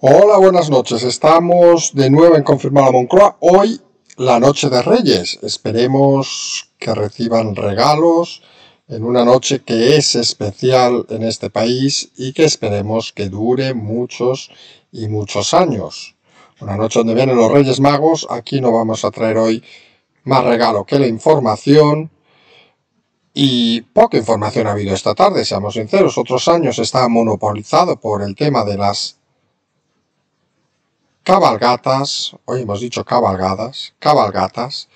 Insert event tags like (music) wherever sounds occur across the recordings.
Hola, buenas noches. Estamos de nuevo en Confirmada Moncloa. Hoy, la noche de Reyes. Esperemos que reciban regalos en una noche que es especial en este país y que esperemos que dure muchos y muchos años. Una noche donde vienen los Reyes Magos. Aquí no vamos a traer hoy más regalo que la información. Y poca información ha habido esta tarde, seamos sinceros. Otros años está monopolizado por el tema de las cabalgatas, hoy hemos dicho cabalgadas, cabalgatas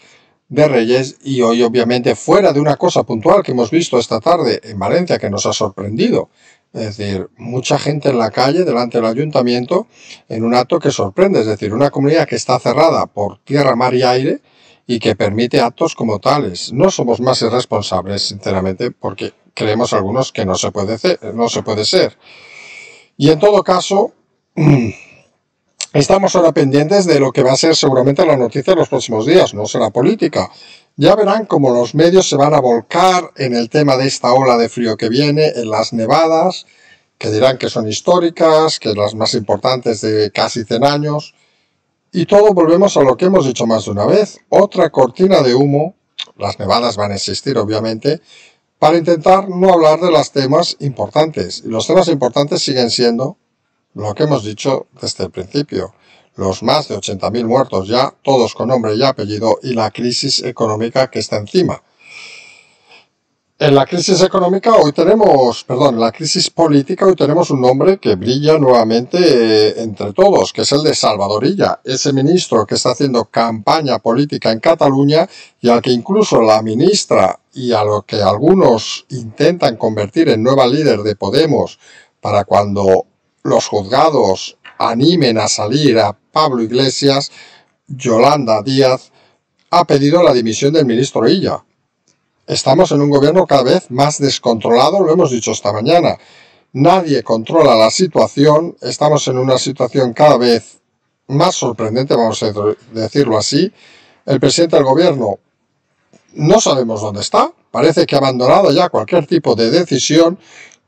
de Reyes y hoy obviamente fuera de una cosa puntual que hemos visto esta tarde en Valencia que nos ha sorprendido. Es decir, mucha gente en la calle delante del ayuntamiento en un acto que sorprende, es decir, una comunidad que está cerrada por tierra, mar y aire y que permite actos como tales. No somos más irresponsables, sinceramente, porque creemos algunos que no se puede, no se puede ser. Y en todo caso, (clears throat) Estamos ahora pendientes de lo que va a ser seguramente la noticia en los próximos días, no será política. Ya verán cómo los medios se van a volcar en el tema de esta ola de frío que viene, en las nevadas, que dirán que son históricas, que las más importantes de casi 100 años. Y todo volvemos a lo que hemos dicho más de una vez, otra cortina de humo, las nevadas van a existir obviamente, para intentar no hablar de los temas importantes. Y los temas importantes siguen siendo lo que hemos dicho desde el principio, los más de 80.000 muertos ya, todos con nombre y apellido, y la crisis económica que está encima. En la crisis económica hoy tenemos, perdón, en la crisis política hoy tenemos un nombre que brilla nuevamente eh, entre todos, que es el de Salvadorilla, ese ministro que está haciendo campaña política en Cataluña y al que incluso la ministra y a lo que algunos intentan convertir en nueva líder de Podemos para cuando los juzgados animen a salir a Pablo Iglesias, Yolanda Díaz ha pedido la dimisión del ministro Illa. Estamos en un gobierno cada vez más descontrolado, lo hemos dicho esta mañana. Nadie controla la situación, estamos en una situación cada vez más sorprendente, vamos a decirlo así. El presidente del gobierno no sabemos dónde está, parece que ha abandonado ya cualquier tipo de decisión,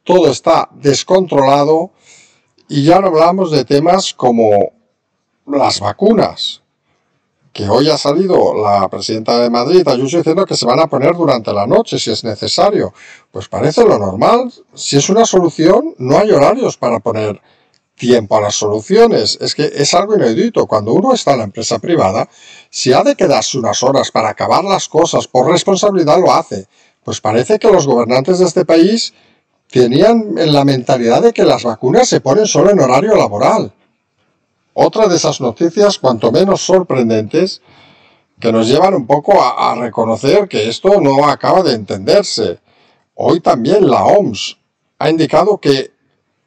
todo está descontrolado, y ya no hablamos de temas como las vacunas, que hoy ha salido la presidenta de Madrid, Ayuso, diciendo que se van a poner durante la noche si es necesario. Pues parece lo normal. Si es una solución, no hay horarios para poner tiempo a las soluciones. Es que es algo inaudito. Cuando uno está en la empresa privada, si ha de quedarse unas horas para acabar las cosas por responsabilidad, lo hace. Pues parece que los gobernantes de este país tenían en la mentalidad de que las vacunas se ponen solo en horario laboral. Otra de esas noticias, cuanto menos sorprendentes, que nos llevan un poco a, reconocer que esto no acaba de entenderse. Hoy también la OMS ha indicado que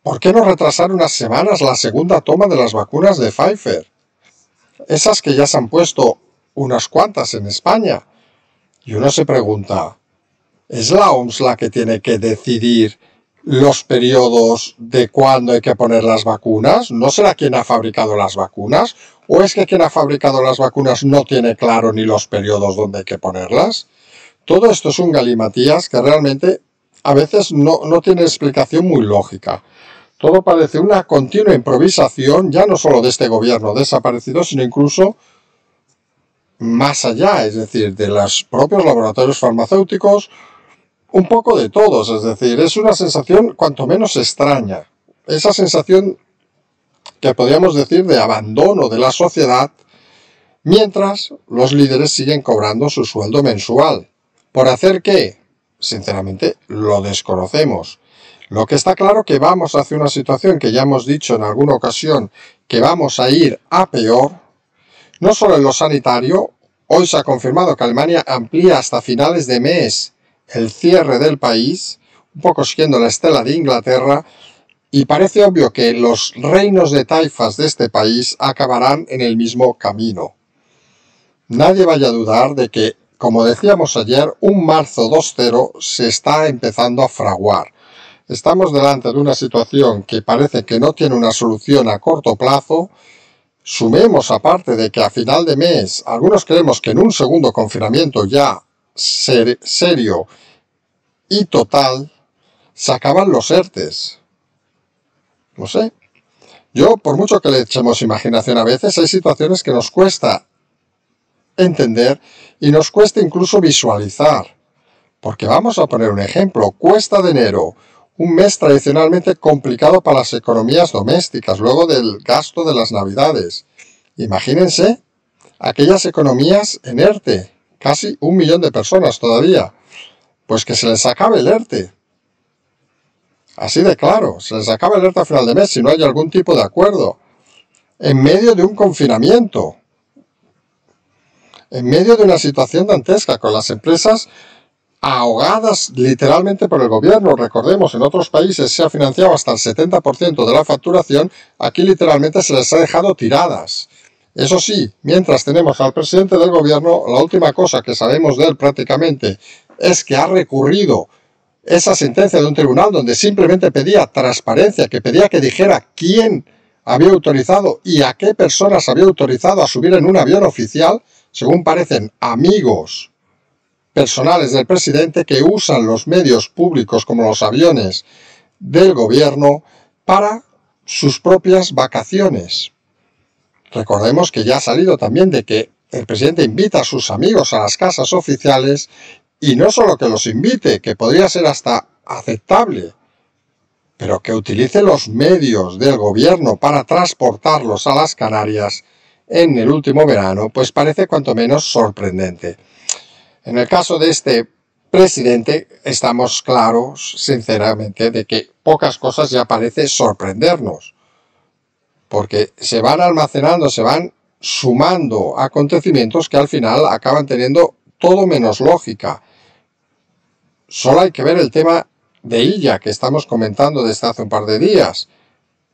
¿por qué no retrasar unas semanas la segunda toma de las vacunas de Pfizer? Esas que ya se han puesto unas cuantas en España. Y uno se pregunta, ¿es la OMS la que tiene que decidir los periodos de cuándo hay que poner las vacunas? ¿No será quien ha fabricado las vacunas? ¿O es que quien ha fabricado las vacunas no tiene claro ni los periodos donde hay que ponerlas? Todo esto es un galimatías que realmente a veces no, no tiene explicación muy lógica. Todo parece una continua improvisación, ya no solo de este gobierno desaparecido, sino incluso más allá, es decir, de los propios laboratorios farmacéuticos un poco de todos, es decir, es una sensación cuanto menos extraña. Esa sensación que podríamos decir de abandono de la sociedad, mientras los líderes siguen cobrando su sueldo mensual. ¿Por hacer qué? Sinceramente, lo desconocemos. Lo que está claro que vamos hacia una situación que ya hemos dicho en alguna ocasión que vamos a ir a peor, no solo en lo sanitario, hoy se ha confirmado que Alemania amplía hasta finales de mes el cierre del país, un poco siguiendo la estela de Inglaterra, y parece obvio que los reinos de taifas de este país acabarán en el mismo camino. Nadie vaya a dudar de que, como decíamos ayer, un marzo 2.0 se está empezando a fraguar. Estamos delante de una situación que parece que no tiene una solución a corto plazo. Sumemos aparte de que a final de mes algunos creemos que en un segundo confinamiento ya serio y total, se acaban los ERTES. No sé. Yo, por mucho que le echemos imaginación a veces, hay situaciones que nos cuesta entender y nos cuesta incluso visualizar. Porque vamos a poner un ejemplo, cuesta de enero, un mes tradicionalmente complicado para las economías domésticas, luego del gasto de las navidades. Imagínense aquellas economías en ERTE, casi un millón de personas todavía, pues que se les acabe el ERTE. Así de claro, se les acaba el ERTE a final de mes si no hay algún tipo de acuerdo. En medio de un confinamiento. En medio de una situación dantesca con las empresas ahogadas literalmente por el gobierno. Recordemos, en otros países se ha financiado hasta el 70% de la facturación, aquí literalmente se les ha dejado tiradas. Eso sí, mientras tenemos al presidente del gobierno, la última cosa que sabemos de él prácticamente es que ha recurrido esa sentencia de un tribunal donde simplemente pedía transparencia, que pedía que dijera quién había autorizado y a qué personas había autorizado a subir en un avión oficial, según parecen amigos personales del presidente que usan los medios públicos como los aviones del gobierno para sus propias vacaciones. Recordemos que ya ha salido también de que el presidente invita a sus amigos a las casas oficiales y no solo que los invite, que podría ser hasta aceptable, pero que utilice los medios del gobierno para transportarlos a las Canarias en el último verano, pues parece cuanto menos sorprendente. En el caso de este presidente, estamos claros, sinceramente, de que pocas cosas ya parece sorprendernos, porque se van almacenando, se van sumando acontecimientos que al final acaban teniendo todo menos lógica. Solo hay que ver el tema de Illa, que estamos comentando desde hace un par de días.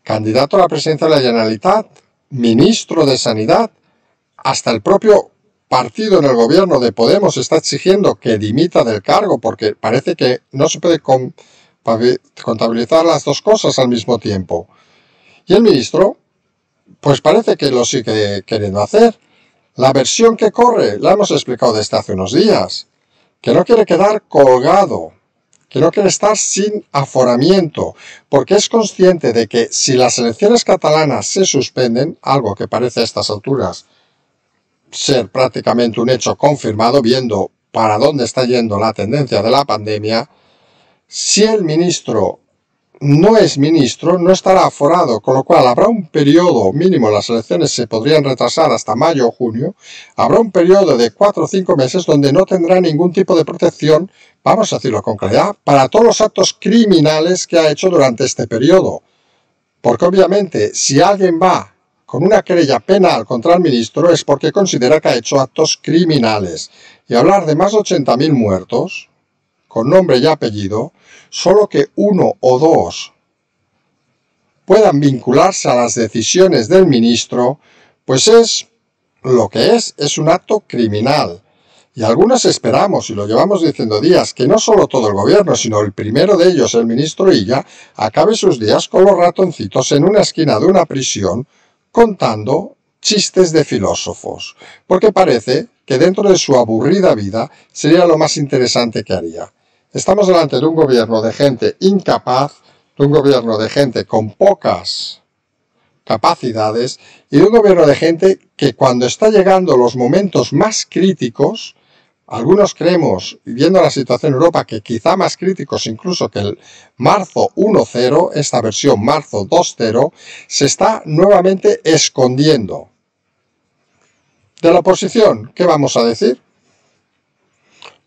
Candidato a la presidencia de la Generalitat, ministro de Sanidad, hasta el propio partido en el gobierno de Podemos está exigiendo que dimita del cargo porque parece que no se puede contabilizar las dos cosas al mismo tiempo. Y el ministro, pues parece que lo sigue queriendo hacer. La versión que corre, la hemos explicado desde hace unos días, que no quiere quedar colgado, que no quiere estar sin aforamiento, porque es consciente de que si las elecciones catalanas se suspenden, algo que parece a estas alturas ser prácticamente un hecho confirmado, viendo para dónde está yendo la tendencia de la pandemia, si el ministro no es ministro, no estará aforado, con lo cual habrá un periodo mínimo, las elecciones se podrían retrasar hasta mayo o junio, habrá un periodo de cuatro o cinco meses donde no tendrá ningún tipo de protección, vamos a decirlo con claridad, para todos los actos criminales que ha hecho durante este periodo. Porque obviamente, si alguien va con una querella penal contra el ministro es porque considera que ha hecho actos criminales. Y hablar de más de 80.000 muertos, con nombre y apellido, solo que uno o dos puedan vincularse a las decisiones del ministro, pues es lo que es, es un acto criminal. Y algunos esperamos, y lo llevamos diciendo días, que no solo todo el gobierno, sino el primero de ellos, el ministro Illa, acabe sus días con los ratoncitos en una esquina de una prisión contando chistes de filósofos, porque parece que dentro de su aburrida vida sería lo más interesante que haría. Estamos delante de un gobierno de gente incapaz, de un gobierno de gente con pocas capacidades y de un gobierno de gente que cuando está llegando los momentos más críticos, algunos creemos, viendo la situación en Europa, que quizá más críticos incluso que el marzo 1.0, esta versión marzo 2.0, se está nuevamente escondiendo. De la oposición, ¿qué vamos a decir?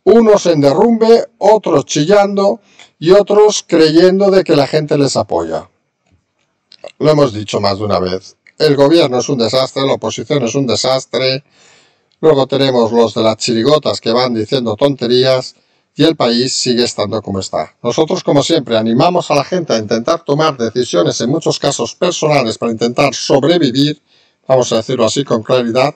Unos en derrumbe, otros chillando y otros creyendo de que la gente les apoya. Lo hemos dicho más de una vez. El gobierno es un desastre, la oposición es un desastre, Luego tenemos los de las chirigotas que van diciendo tonterías y el país sigue estando como está. Nosotros, como siempre, animamos a la gente a intentar tomar decisiones, en muchos casos personales, para intentar sobrevivir, vamos a decirlo así con claridad.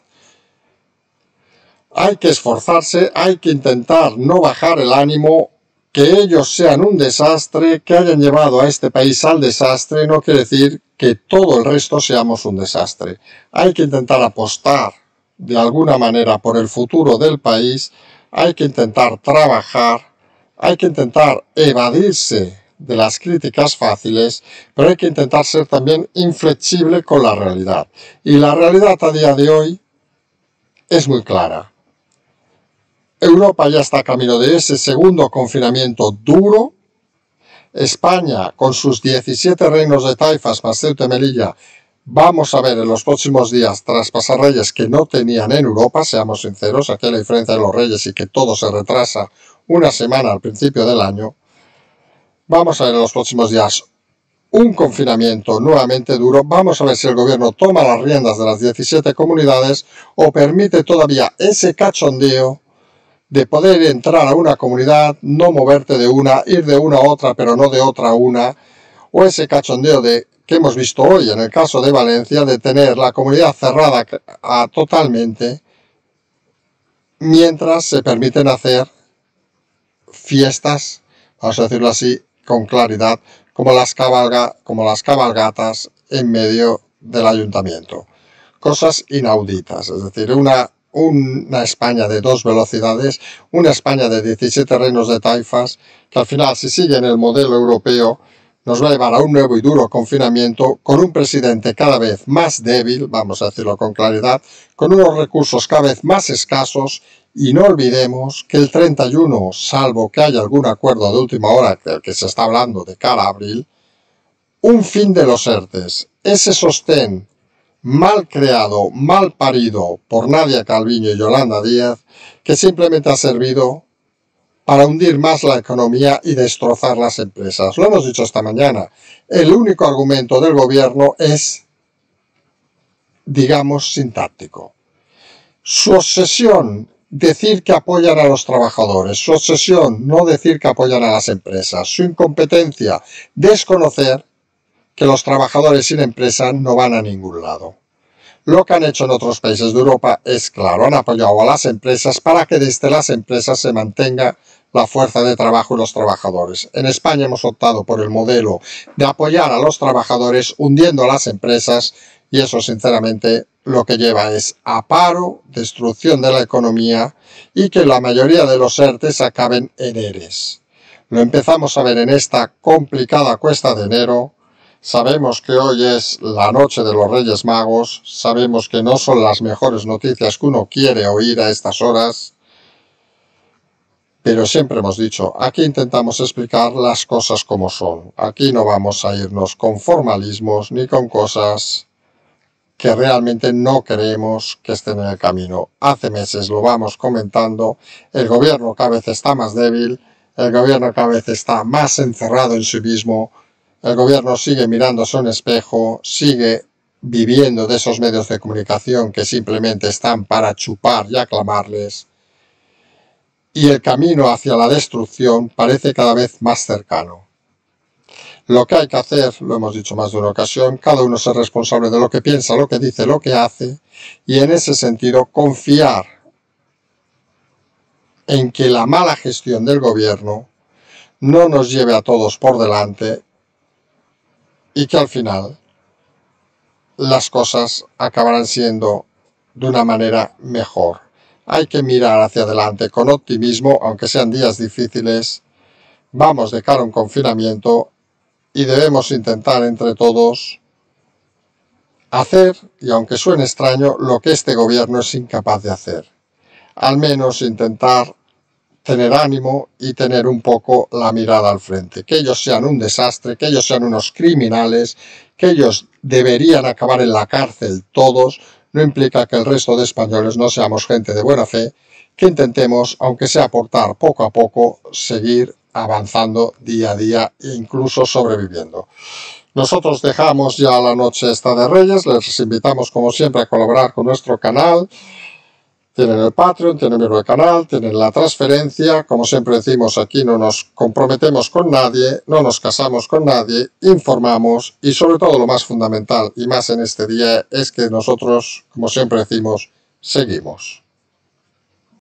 Hay que esforzarse, hay que intentar no bajar el ánimo, que ellos sean un desastre, que hayan llevado a este país al desastre, no quiere decir que todo el resto seamos un desastre. Hay que intentar apostar de alguna manera por el futuro del país, hay que intentar trabajar, hay que intentar evadirse de las críticas fáciles, pero hay que intentar ser también inflexible con la realidad. Y la realidad a día de hoy es muy clara. Europa ya está camino de ese segundo confinamiento duro. España, con sus 17 reinos de taifas más Ceuta y Melilla, vamos a ver en los próximos días traspasar reyes que no tenían en Europa, seamos sinceros, aquí hay la diferencia de los reyes y que todo se retrasa una semana al principio del año. Vamos a ver en los próximos días un confinamiento nuevamente duro. Vamos a ver si el gobierno toma las riendas de las 17 comunidades o permite todavía ese cachondeo de poder entrar a una comunidad, no moverte de una, ir de una a otra, pero no de otra a una, o ese cachondeo de que hemos visto hoy en el caso de Valencia, de tener la comunidad cerrada a, totalmente, mientras se permiten hacer fiestas, vamos a decirlo así, con claridad, como las, cabalga, como las cabalgatas en medio del ayuntamiento. Cosas inauditas, es decir, una, una España de dos velocidades, una España de 17 reinos de taifas, que al final, si siguen el modelo europeo, nos va a llevar a un nuevo y duro confinamiento con un presidente cada vez más débil, vamos a decirlo con claridad, con unos recursos cada vez más escasos y no olvidemos que el 31, salvo que haya algún acuerdo de última hora del que se está hablando de cara a abril, un fin de los ERTES, ese sostén mal creado, mal parido por Nadia Calviño y Yolanda Díaz, que simplemente ha servido para hundir más la economía y destrozar las empresas. Lo hemos dicho esta mañana. El único argumento del gobierno es, digamos, sintáctico. Su obsesión decir que apoyan a los trabajadores, su obsesión no decir que apoyan a las empresas, su incompetencia desconocer que los trabajadores sin empresa no van a ningún lado. Lo que han hecho en otros países de Europa es claro, han apoyado a las empresas para que desde las empresas se mantenga la fuerza de trabajo y los trabajadores. En España hemos optado por el modelo de apoyar a los trabajadores hundiendo a las empresas y eso sinceramente lo que lleva es a paro, destrucción de la economía y que la mayoría de los ERTES acaben en ERES. Lo empezamos a ver en esta complicada cuesta de enero. Sabemos que hoy es la noche de los Reyes Magos, sabemos que no son las mejores noticias que uno quiere oír a estas horas, pero siempre hemos dicho, aquí intentamos explicar las cosas como son. Aquí no vamos a irnos con formalismos ni con cosas que realmente no creemos que estén en el camino. Hace meses lo vamos comentando, el gobierno cada vez está más débil, el gobierno cada vez está más encerrado en sí mismo, el gobierno sigue mirándose un espejo, sigue viviendo de esos medios de comunicación que simplemente están para chupar y aclamarles, y el camino hacia la destrucción parece cada vez más cercano. Lo que hay que hacer, lo hemos dicho más de una ocasión, cada uno es responsable de lo que piensa, lo que dice, lo que hace, y en ese sentido confiar en que la mala gestión del gobierno no nos lleve a todos por delante y que al final las cosas acabarán siendo de una manera mejor. Hay que mirar hacia adelante con optimismo, aunque sean días difíciles. Vamos de cara a un confinamiento y debemos intentar entre todos hacer, y aunque suene extraño, lo que este gobierno es incapaz de hacer. Al menos intentar tener ánimo y tener un poco la mirada al frente. Que ellos sean un desastre, que ellos sean unos criminales, que ellos deberían acabar en la cárcel todos, no implica que el resto de españoles no seamos gente de buena fe, que intentemos, aunque sea aportar poco a poco, seguir avanzando día a día e incluso sobreviviendo. Nosotros dejamos ya la noche esta de Reyes, les invitamos como siempre a colaborar con nuestro canal. Tienen el Patreon, tienen el canal, tienen la transferencia. Como siempre decimos, aquí no nos comprometemos con nadie, no nos casamos con nadie, informamos y sobre todo lo más fundamental y más en este día es que nosotros, como siempre decimos, seguimos.